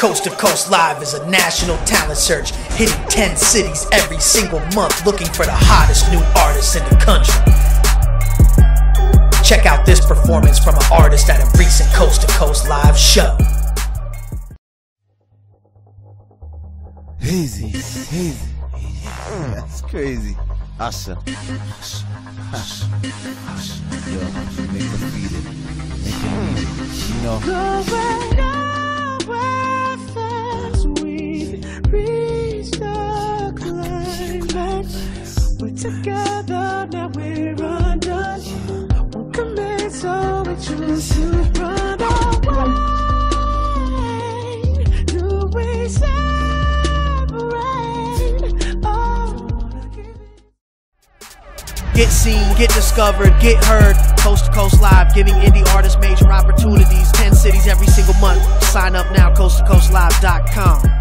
Coast to Coast Live is a national talent search, hitting 10 cities every single month, looking for the hottest new artists in the country. Check out this performance from an artist at a recent Coast to Coast Live show. Easy, easy. That's crazy. Usher. Hush, hush, hush. Yo, make them beat it. Make them beat it. You know. Together, now we're undone. Won't commit, so we choose to run away. Do we separate? Oh, Get seen, get discovered, get heard. Coast to Coast Live, giving indie artists major opportunities. 10 cities every single month. Sign up now, coasttocoastlive.com.